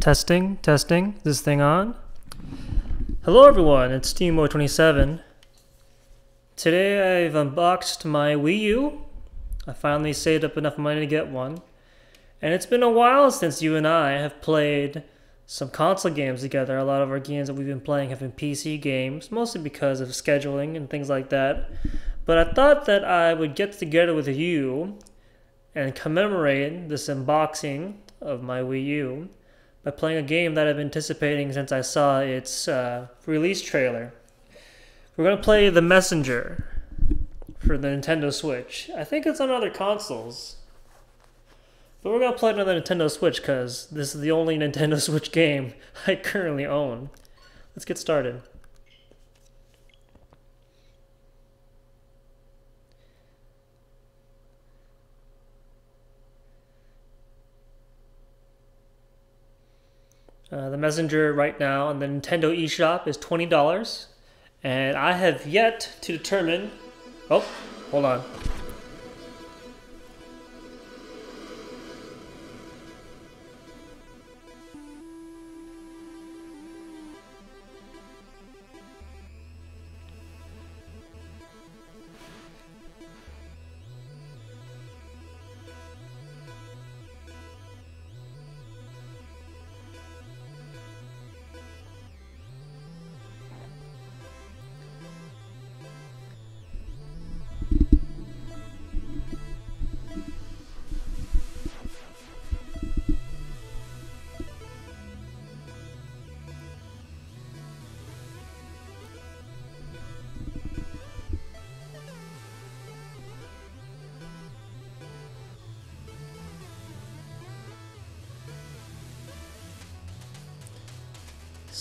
Testing, testing. Is this thing on? Hello everyone, it's SteamBoy27. Today I've unboxed my Wii U. I finally saved up enough money to get one. And it's been a while since you and I have played some console games together. A lot of our games that we've been playing have been PC games, mostly because of scheduling and things like that. But I thought that I would get together with you and commemorate this unboxing of my Wii U by playing a game that I've been anticipating since I saw its uh, release trailer. We're going to play The Messenger for the Nintendo Switch. I think it's on other consoles. But we're going to play it on the Nintendo Switch because this is the only Nintendo Switch game I currently own. Let's get started. Uh, the Messenger right now on the Nintendo eShop is $20. And I have yet to determine... Oh, hold on.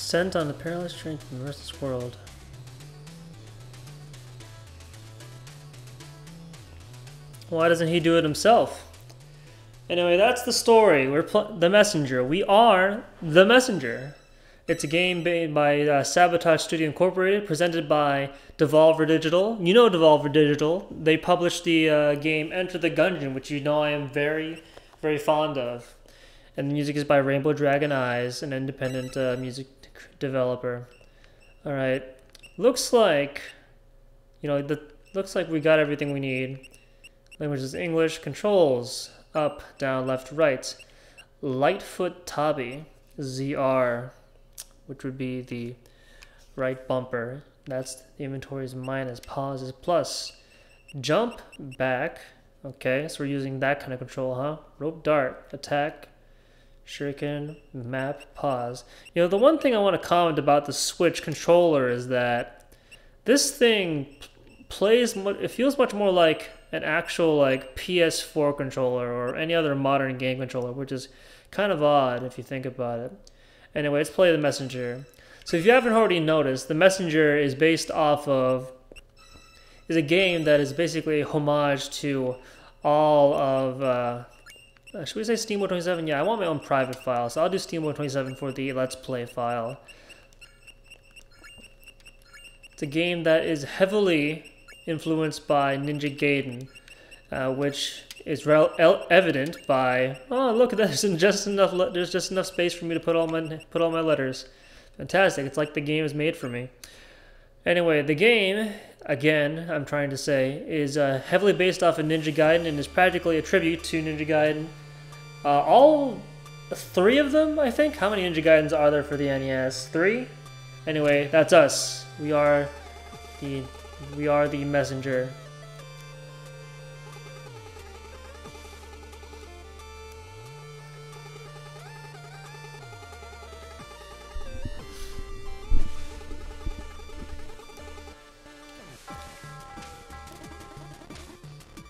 Sent on a perilous journey from the restless world. Why doesn't he do it himself? Anyway, that's the story. We're the messenger. We are the messenger. It's a game made by uh, Sabotage Studio Incorporated, presented by Devolver Digital. You know Devolver Digital. They published the uh, game Enter the Gungeon, which you know I am very, very fond of. And the music is by Rainbowdragoneyes, an independent uh, music developer. All right, looks like, you know, the looks like we got everything we need. Language is English. Controls up, down, left, right. Lightfoot Tabi ZR, which would be the right bumper. That's the inventory is minus, pause is plus. Jump back. Okay, so we're using that kind of control, huh? Rope dart, attack, shuriken, map, pause. You know, the one thing I want to comment about the Switch controller is that this thing plays, it feels much more like an actual like PS4 controller or any other modern game controller, which is kind of odd if you think about it. Anyway, let's play the Messenger. So if you haven't already noticed, the Messenger is based off of is a game that is basically a homage to all of uh, uh, should we say SteamWorld27? Yeah, I want my own private file, so I'll do SteamWorld27 for the Let's Play file. It's a game that is heavily influenced by Ninja Gaiden, uh, which is evident by oh look there's just enough there's just enough space for me to put all my put all my letters. Fantastic! It's like the game is made for me. Anyway, the game again I'm trying to say is uh, heavily based off of Ninja Gaiden and is practically a tribute to Ninja Gaiden. Uh, all three of them, I think. How many Ninja Gaidens are there for the NES? Three. Anyway, that's us. We are the we are the messenger.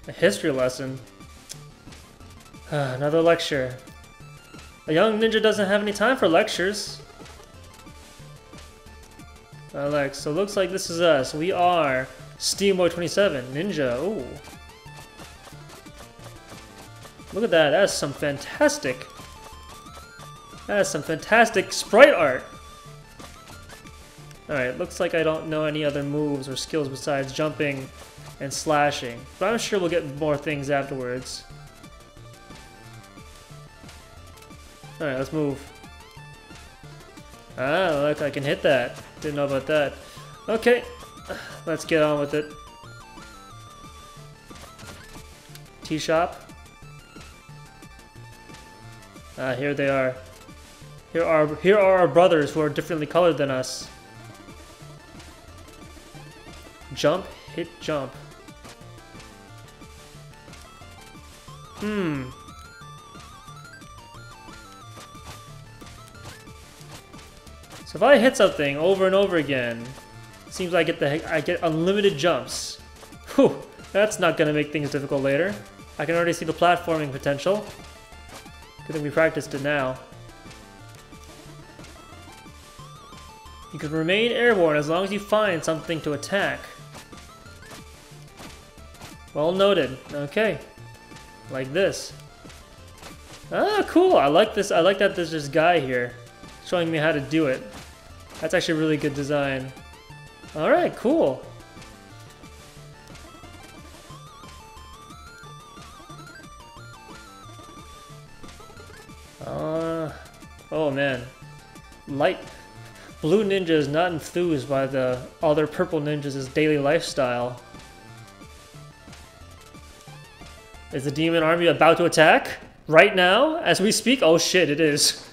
A history lesson. Uh, another lecture. A young ninja doesn't have any time for lectures. Alex, so looks like this is us. We are Steamboy27, Ninja. Ooh. Look at that. That's some fantastic. That's some fantastic sprite art. Alright, looks like I don't know any other moves or skills besides jumping and slashing. But I'm sure we'll get more things afterwards. Alright, let's move. Ah, look, I can hit that. Didn't know about that. Okay, let's get on with it. Tea shop. Ah, here they are. Here are here are our brothers who are differently colored than us. Jump, hit, jump. Hmm. If I hit something over and over again, seems like I get the I get unlimited jumps. Whew, that's not gonna make things difficult later. I can already see the platforming potential. Good thing we practiced it now. You can remain airborne as long as you find something to attack. Well noted. Okay. Like this. Ah, cool. I like this. I like that there's this guy here showing me how to do it. That's actually a really good design. Alright, cool. Uh, oh man. Light Blue Ninja is not enthused by the other purple ninjas' daily lifestyle. Is the demon army about to attack? Right now? As we speak? Oh shit, it is.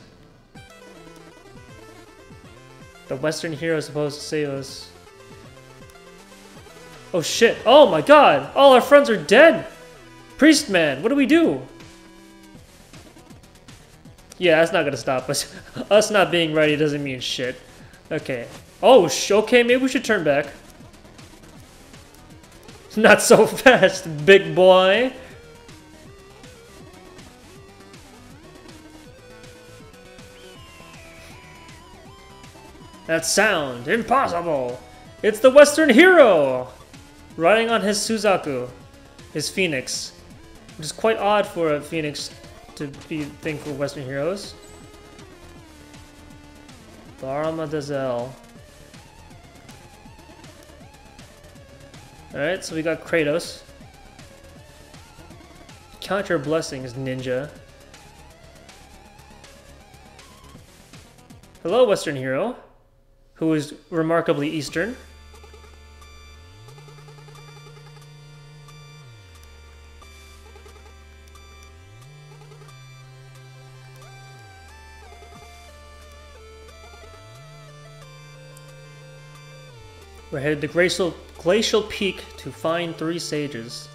The Western hero is supposed to save us. Oh shit. Oh my god! All our friends are dead! Priest man, what do we do? Yeah, that's not gonna stop us. us not being ready doesn't mean shit. Okay. Oh, sh okay, maybe we should turn back. Not so fast, big boy. That sound, impossible! It's the Western hero! Riding on his Suzaku, his Phoenix. Which is quite odd for a Phoenix to be think for Western heroes. Barmathazel. Alright, so we got Kratos. Count your blessings, ninja. Hello, Western hero who is remarkably Eastern. We're headed to Glacial, Glacial Peak to find three sages.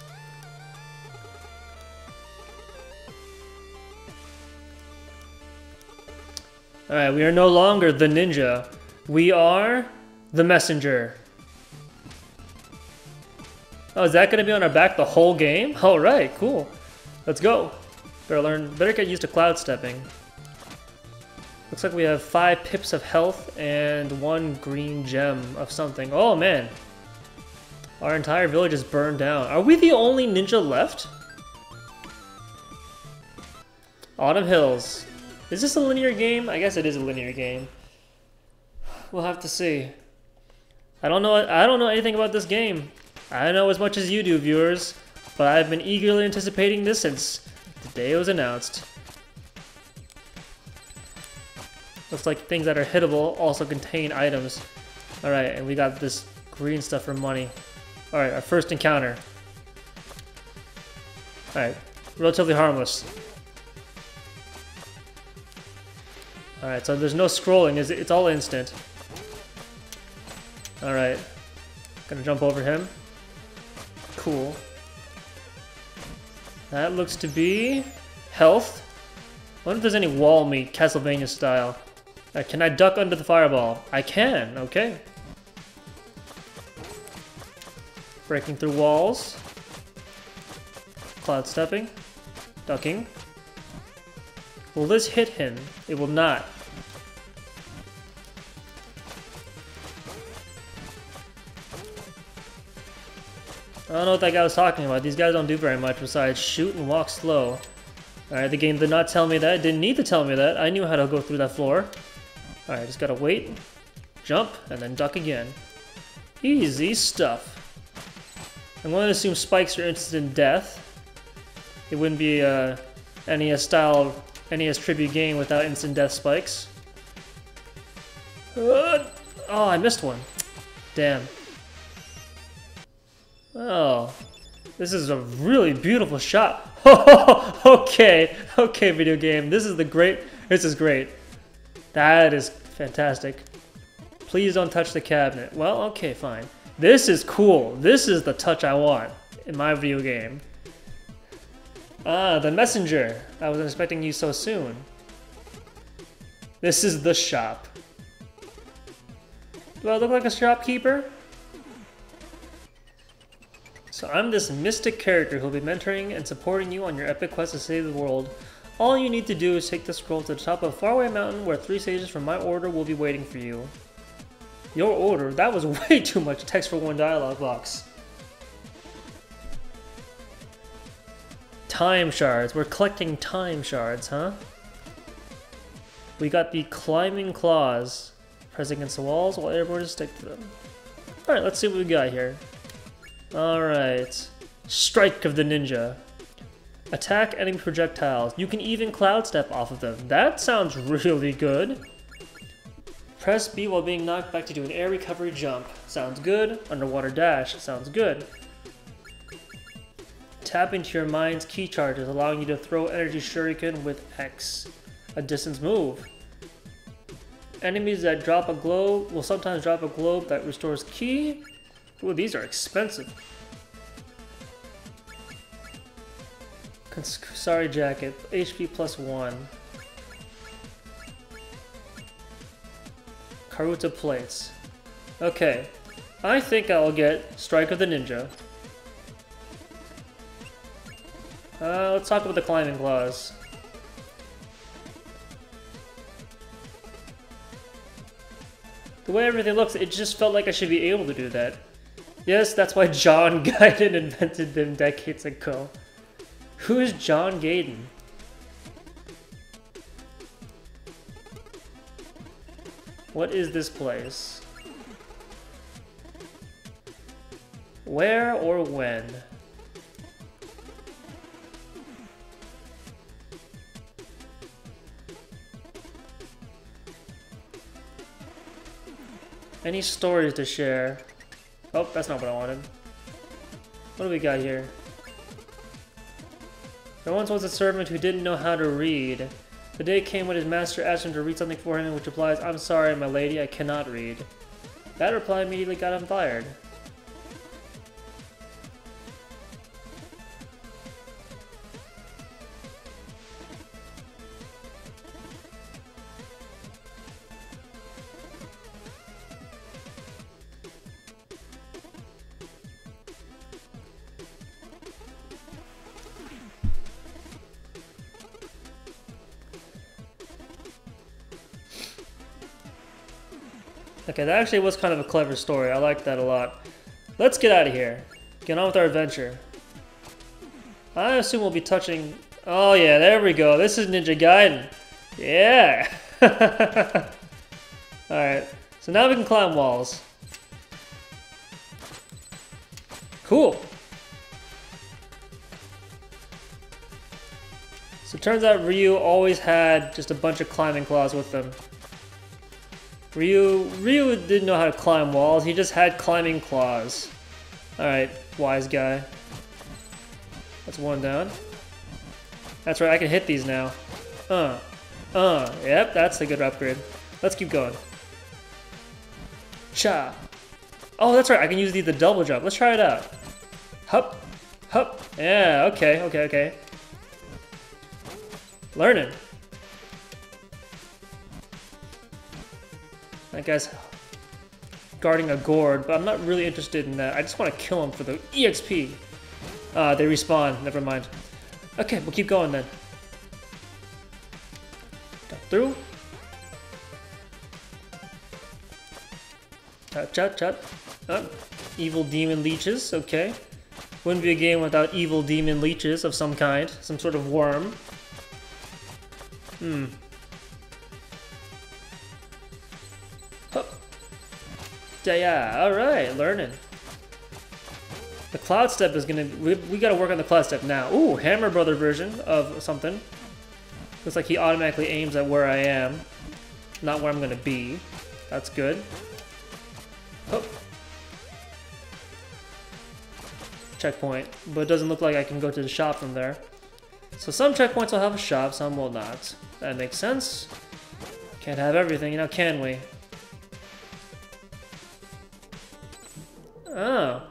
Alright, we are no longer the ninja. We are the messenger. Oh, is that going to be on our back the whole game? All right, cool. Let's go. Better learn. Better get used to cloud stepping. Looks like we have five pips of health and one green gem of something. Oh man, our entire village is burned down. Are we the only ninja left? Autumn Hills. Is this a linear game? I guess it is a linear game. We'll have to see. I don't know. I don't know anything about this game. I know as much as you do, viewers, but I've been eagerly anticipating this since the day it was announced. Looks like things that are hittable also contain items. Alright, and we got this green stuff for money. Alright, our first encounter. Alright, relatively harmless. Alright, so there's no scrolling, it's all instant. Alright. Gonna jump over him. Cool. That looks to be health. I wonder if there's any wall meat, Castlevania style. Uh, can I duck under the fireball? I can, okay. Breaking through walls. Cloud stepping. Ducking. Will this hit him? It will not. I don't know what that guy was talking about. These guys don't do very much besides shoot and walk slow. Alright, the game did not tell me that. It didn't need to tell me that. I knew how to go through that floor. Alright, just gotta wait, jump, and then duck again. Easy stuff. I'm going to assume spikes are instant death. It wouldn't be a NES style NES tribute game without instant death spikes. Uh, oh, I missed one. Damn. Oh, this is a really beautiful shot. okay, okay, video game. This is the great. This is great. That is fantastic. Please don't touch the cabinet. Well, okay, fine. This is cool. This is the touch I want in my video game. Ah, the messenger. I wasn't expecting you so soon. This is the shop. Do I look like a shopkeeper? So I'm this mystic character who'll be mentoring and supporting you on your epic quest to save the world. All you need to do is take the scroll to the top of a faraway mountain where three sages from my order will be waiting for you. Your order? That was way too much text for one dialogue box. Time shards. We're collecting time shards, huh? We got the climbing claws. Press against the walls while airborne stick to them. Alright, let's see what we got here. Alright. Strike of the Ninja. Attack enemy projectiles. You can even cloud step off of them. That sounds really good. Press B while being knocked back to do an air recovery jump. Sounds good. Underwater dash. Sounds good. Tap into your mind's ki charges, allowing you to throw energy shuriken with X. A distance move. Enemies that drop a globe will sometimes drop a globe that restores ki. Ooh, these are expensive. Sorry, jacket. HP plus one. Karuta plates. Okay. I think I'll get Strike of the Ninja. Uh, let's talk about the climbing claws. The way everything looks, it just felt like I should be able to do that. Yes, that's why John Gaiden invented them decades ago. Who is John Gaiden? What is this place? Where or when? Any stories to share? Oh, that's not what I wanted. What do we got here? There once was a servant who didn't know how to read. The day came when his master asked him to read something for him, which replies, I'm sorry, my lady, I cannot read. That reply immediately got him fired. Actually was kind of a clever story. I like that a lot. Let's get out of here. Get on with our adventure. I assume we'll be touching... Oh yeah, there we go. This is Ninja Gaiden. Yeah! Alright, so now we can climb walls. Cool! So it turns out Ryu always had just a bunch of climbing claws with them. Ryu, Ryu didn't know how to climb walls, he just had climbing claws. Alright, wise guy. That's one down. That's right, I can hit these now. Uh, uh, yep, that's a good upgrade. Let's keep going. Cha. Oh, that's right, I can use the, the double jump. Let's try it out. Hup, hup. Yeah, okay, okay, okay. Learning. That guy's guarding a gourd, but I'm not really interested in that. I just want to kill him for the EXP. Uh, they respawn. Never mind. Okay, we'll keep going then. through. Chat, chat, chat. Oh, evil demon leeches. Okay. Wouldn't be a game without evil demon leeches of some kind. Some sort of worm. Hmm. Yeah, yeah, alright, learning. The cloud step is gonna, we, we gotta work on the cloud step now. Ooh, Hammer Brother version of something. Looks like he automatically aims at where I am, not where I'm gonna be. That's good. Oh. Checkpoint. But it doesn't look like I can go to the shop from there. So some checkpoints will have a shop, some will not. That makes sense. Can't have everything, you know, can we? Oh.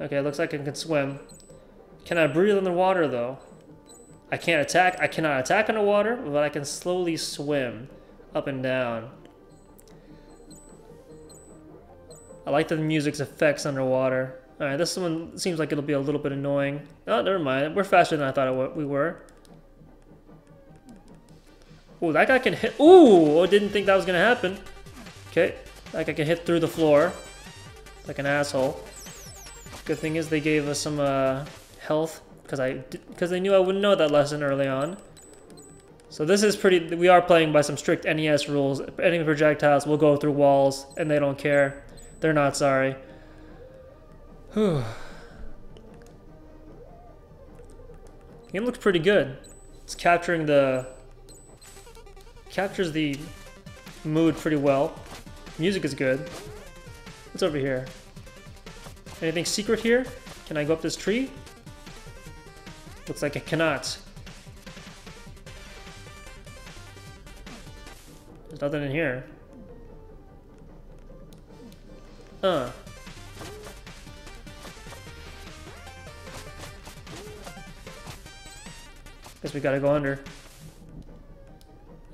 Okay, looks like I can swim. Can I breathe underwater, though? I can't attack. I cannot attack underwater, but I can slowly swim up and down. I like the music's effects underwater. Alright, this one seems like it'll be a little bit annoying. Oh, never mind. We're faster than I thought we were. Ooh, that guy can hit. Ooh, I didn't think that was going to happen. Okay, that guy can hit through the floor. Like an asshole. Good thing is they gave us some uh, health because I because they knew I wouldn't know that lesson early on. So this is pretty. We are playing by some strict NES rules. Any projectiles will go through walls, and they don't care. They're not sorry. Whew. Game looks pretty good. It's capturing the captures the mood pretty well. Music is good. What's over here? Anything secret here? Can I go up this tree? Looks like I cannot. There's nothing in here. Huh. Guess we gotta go under.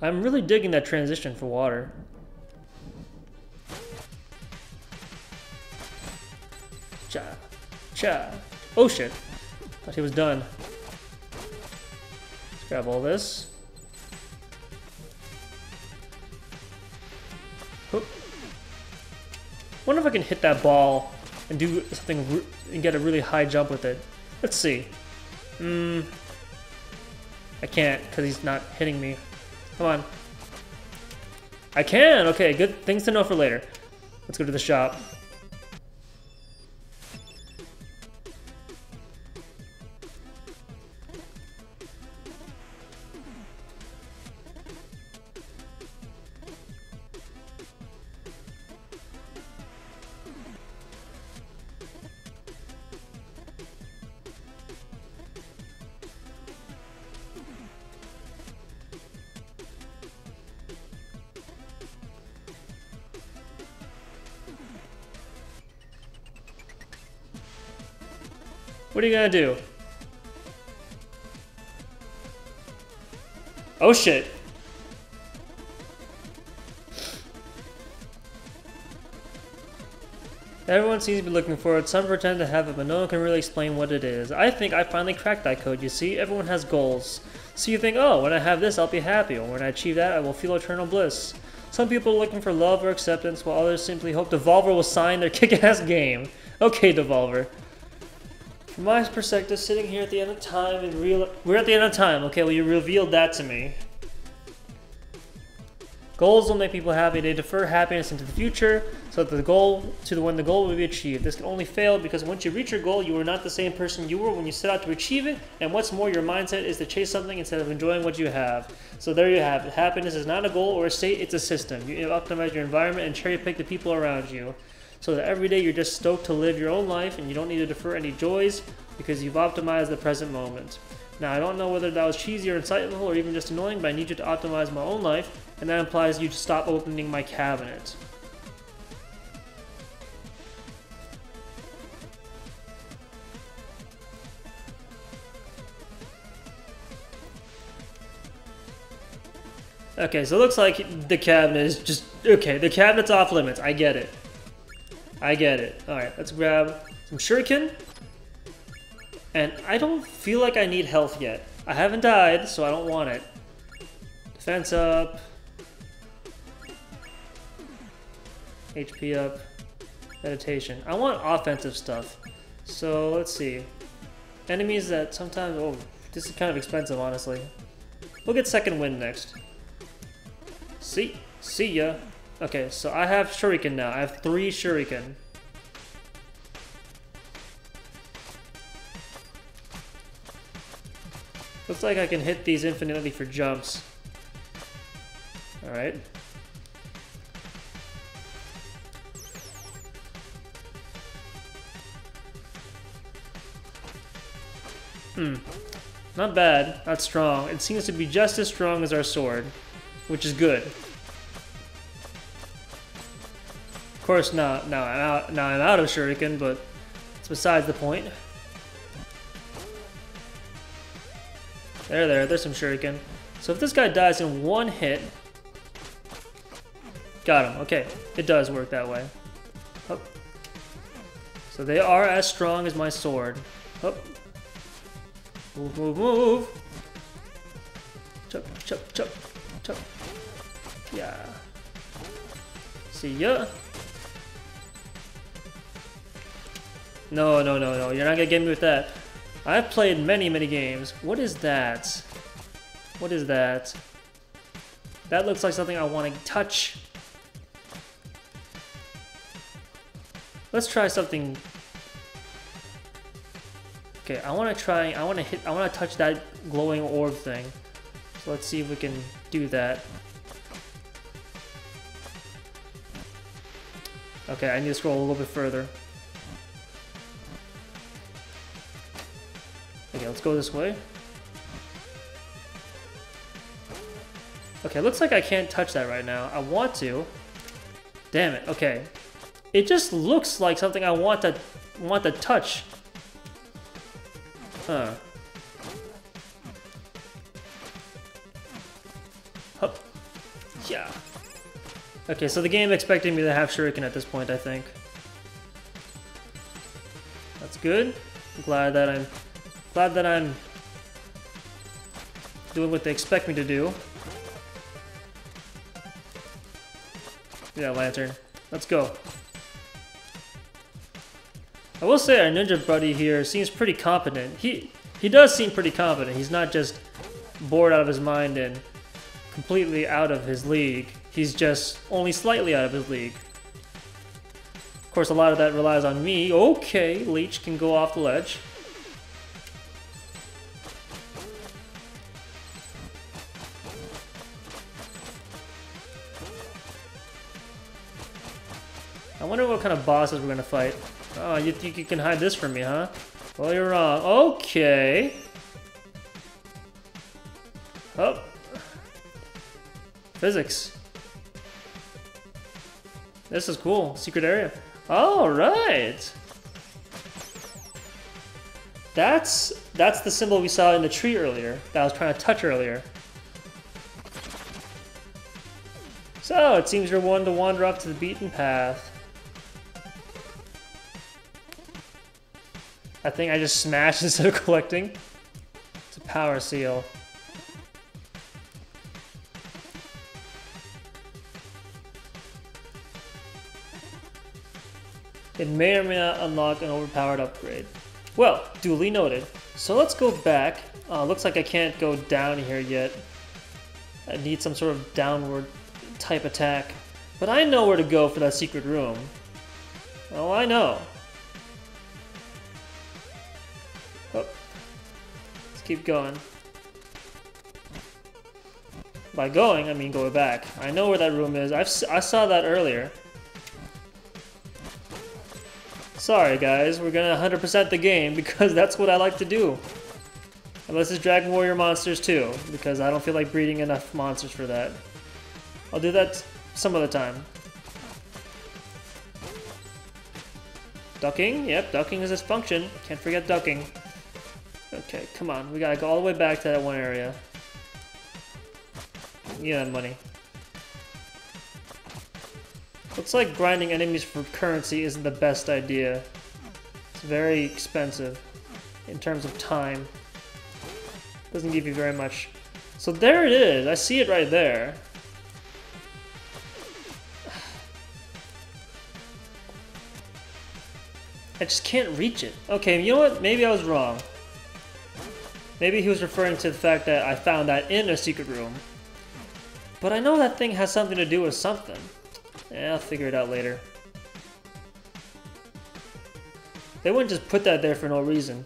I'm really digging that transition for water. Cha. Oh shit. Thought he was done. Let's grab all this. Oop. Wonder if I can hit that ball and do something and get a really high jump with it. Let's see. Hmm. I can't because he's not hitting me. Come on. I can! Okay, good things to know for later. Let's go to the shop. What are you gonna do? Oh shit. Everyone seems to be looking for it. Some pretend to have it, but no one can really explain what it is. I think I finally cracked that code, you see? Everyone has goals. So you think, oh, when I have this, I'll be happy, or when I achieve that, I will feel eternal bliss. Some people are looking for love or acceptance, while others simply hope Devolver will sign their kick-ass game. Okay, Devolver. My perspective, sitting here at the end of time and real we're at the end of time. Okay, well you revealed that to me. Goals will make people happy. They defer happiness into the future so that the goal to the when the goal will be achieved. This can only fail because once you reach your goal, you are not the same person you were when you set out to achieve it. And what's more, your mindset is to chase something instead of enjoying what you have. So there you have it. Happiness is not a goal or a state; it's a system. You optimize your environment and cherry pick the people around you so that every day you're just stoked to live your own life and you don't need to defer any joys because you've optimized the present moment. Now, I don't know whether that was cheesy or insightful or even just annoying, but I need you to optimize my own life, and that implies you to stop opening my cabinet. Okay, so it looks like the cabinet is just... Okay, the cabinet's off limits. I get it. I get it. Alright, let's grab some shuriken. And I don't feel like I need health yet. I haven't died, so I don't want it. Defense up. HP up. Meditation. I want offensive stuff. So, let's see. Enemies that sometimes... Oh, this is kind of expensive, honestly. We'll get second wind next. See? See ya. Okay, so I have shuriken now. I have three shuriken. Looks like I can hit these infinitely for jumps. Alright. Hmm. Not bad, not strong. It seems to be just as strong as our sword, which is good. Course, now, now, I'm, out, now I'm out of shuriken, but it's besides the point. There, there, there's some shuriken. So if this guy dies in one hit... Got him, okay. It does work that way. Up. So they are as strong as my sword. Up. Move, move, move. Chop, chop, chop, chop. Yeah. See ya. No, no, no, no. You're not gonna get me with that. I've played many, many games. What is that? What is that? That looks like something I want to touch. Let's try something. Okay, I want to try, I want to hit, I want to touch that glowing orb thing. So let's see if we can do that. Okay, I need to scroll a little bit further. Let's go this way. Okay, looks like I can't touch that right now. I want to. Damn it, okay. It just looks like something I want to want to touch. Huh. Hup. Yeah. Okay, so the game expecting me to have shuriken at this point, I think. That's good. I'm glad that I'm glad that I'm doing what they expect me to do. Yeah, lantern. Let's go. I will say our ninja buddy here seems pretty competent. He he does seem pretty competent. He's not just bored out of his mind and completely out of his league. He's just only slightly out of his league. Of course, a lot of that relies on me. Okay, Leech can go off the ledge. What kind of bosses we're gonna fight. Oh, you think you can hide this from me, huh? Well, you're wrong. Okay. Oh. Physics. This is cool. Secret area. All right. That's that's the symbol we saw in the tree earlier that I was trying to touch earlier. So, it seems you're one to wander up to the beaten path. I think I just smashed instead of collecting. It's a power seal. It may or may not unlock an overpowered upgrade. Well, duly noted. So let's go back. Uh, looks like I can't go down here yet. I need some sort of downward type attack. But I know where to go for that secret room. Oh, I know. Keep going. By going, I mean going back. I know where that room is. I've, I saw that earlier. Sorry guys, we're gonna 100% the game because that's what I like to do. Unless it's Dragon Warrior Monsters too, because I don't feel like breeding enough monsters for that. I'll do that some other time. Ducking? Yep, ducking is its function. Can't forget ducking. Okay, come on. We gotta go all the way back to that one area. Yeah, money. Looks like grinding enemies for currency isn't the best idea. It's very expensive in terms of time. Doesn't give you very much. So there it is. I see it right there. I just can't reach it. Okay, you know what? Maybe I was wrong. Maybe he was referring to the fact that I found that in a secret room. But I know that thing has something to do with something. Yeah, I'll figure it out later. They wouldn't just put that there for no reason.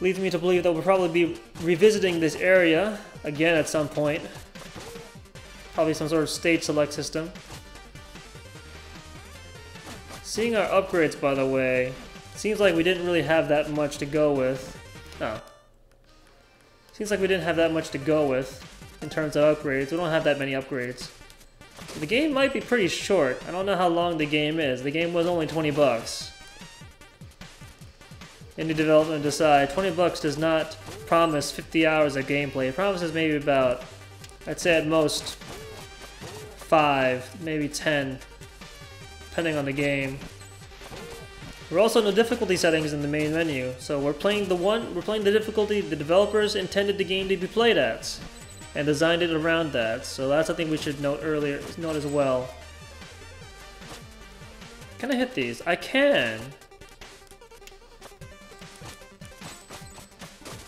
Leads me to believe that we'll probably be revisiting this area again at some point. Probably some sort of stage select system. Seeing our upgrades, by the way, Seems like we didn't really have that much to go with. Oh. Seems like we didn't have that much to go with in terms of upgrades. We don't have that many upgrades. The game might be pretty short. I don't know how long the game is. The game was only 20 bucks. Indie development decide 20 bucks does not promise 50 hours of gameplay. It promises maybe about, I'd say at most, 5, maybe 10, depending on the game. We're also in the difficulty settings in the main menu, so we're playing the one we're playing the difficulty the developers intended the game to be played at, and designed it around that. So that's something we should note earlier, note as well. Can I hit these? I can.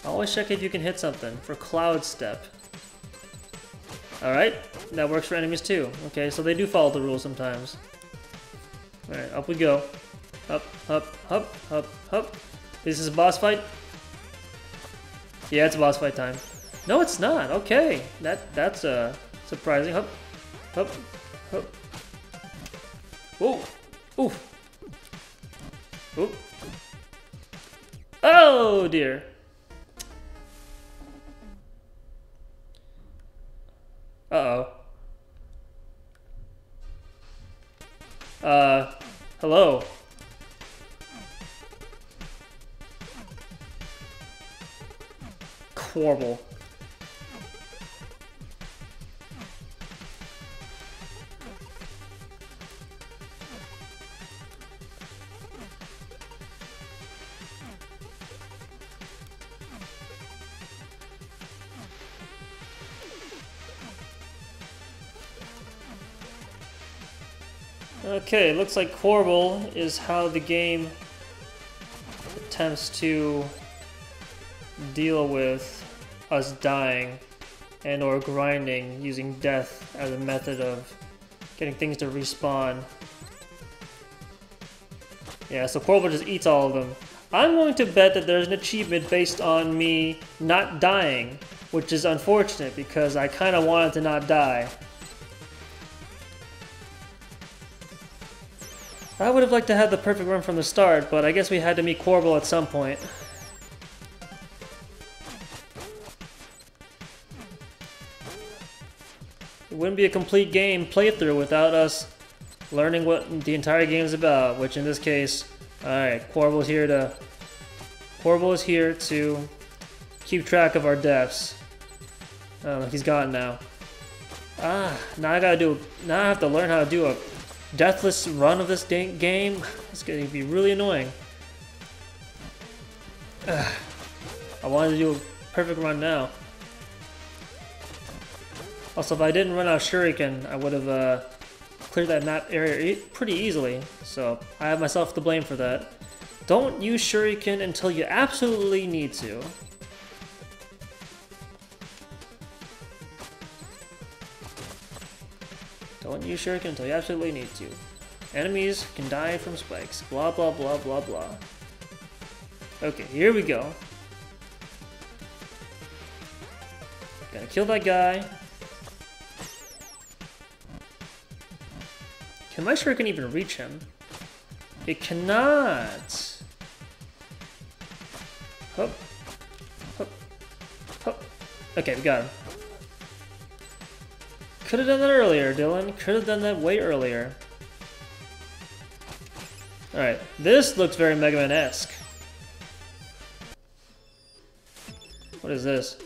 Always check if you can hit something for Cloud Step. Alright, that works for enemies too. Okay, so they do follow the rules sometimes. Alright, up we go. Up, up, up, up, up. This is a boss fight? Yeah, it's boss fight time. No, it's not. Okay. That That's uh, surprising. Up, up, up. Whoa. Ooh. Ooh. Oh, dear. Uh-oh. Uh, hello. Horrible. Okay, looks like Quarble is how the game attempts to deal with us dying and or grinding using death as a method of getting things to respawn. Yeah, so Quarble just eats all of them. I'm going to bet that there's an achievement based on me not dying, which is unfortunate because I kind of wanted to not die. I would have liked to have the perfect run from the start, but I guess we had to meet Quarble at some point. Wouldn't be a complete game playthrough without us learning what the entire game is about, which in this case, alright, Quarble's here to... Quarble is here to keep track of our deaths. Oh, he's gone now. Ah, now I gotta do... Now I have to learn how to do a deathless run of this game. It's gonna be really annoying. Ugh. I wanted to do a perfect run now. Also, if I didn't run out of Shuriken, I would have uh, cleared that map area e pretty easily. So I have myself to blame for that. Don't use Shuriken until you absolutely need to. Don't use Shuriken until you absolutely need to. Enemies can die from spikes. Blah, blah, blah, blah, blah. Okay, here we go. Gotta kill that guy. Can my can even reach him? It cannot! Hup. Hup. Hup. Okay, we got him. Could have done that earlier, Dylan. Could have done that way earlier. Alright, this looks very Mega Man-esque. What is this?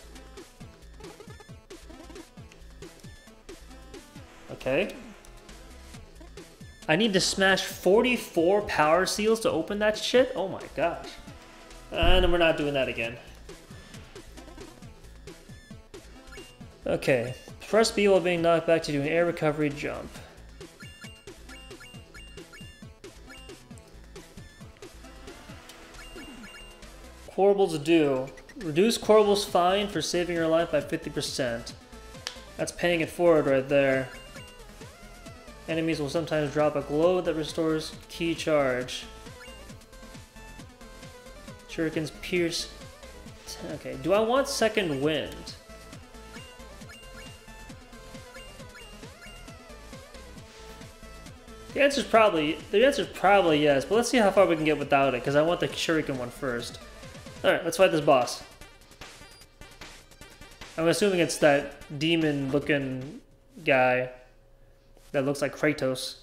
Okay. I need to smash 44 power seals to open that shit? Oh my gosh. And we're not doing that again. Okay. Press B while being knocked back to do an air recovery jump. Quarble's do. Reduce Quarble's fine for saving your life by 50%. That's paying it forward right there. Enemies will sometimes drop a glow that restores ki charge. Shurikens pierce. Okay, do I want second wind? The answer's probably the answer's probably yes, but let's see how far we can get without it, because I want the shuriken one first. Alright, let's fight this boss. I'm assuming it's that demon looking guy that looks like Kratos.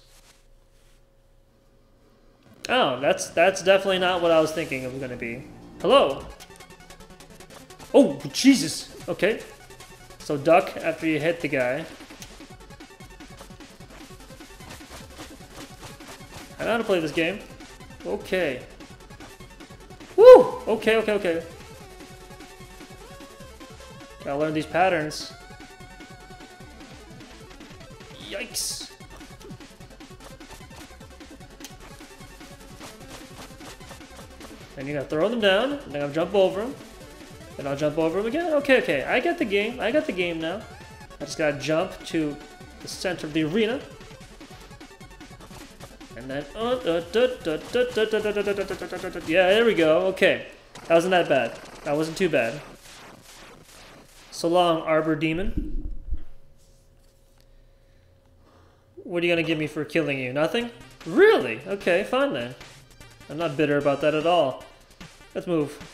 Oh, that's that's definitely not what I was thinking it was gonna be. Hello. Oh, Jesus. Okay. So duck after you hit the guy. I know how to play this game. Okay. Woo! Okay, okay, okay. Gotta learn these patterns. And you gotta throw them down, then I'll jump over them. And I'll jump over them again. Okay, okay, I get the game. I got the game now. I just gotta jump to the center of the arena. And then, yeah, there we go. Okay, that wasn't that bad. That wasn't too bad. So long, Arbor Demon. What are you gonna give me for killing you? Nothing? Really? Okay, fine then. I'm not bitter about that at all. Let's move.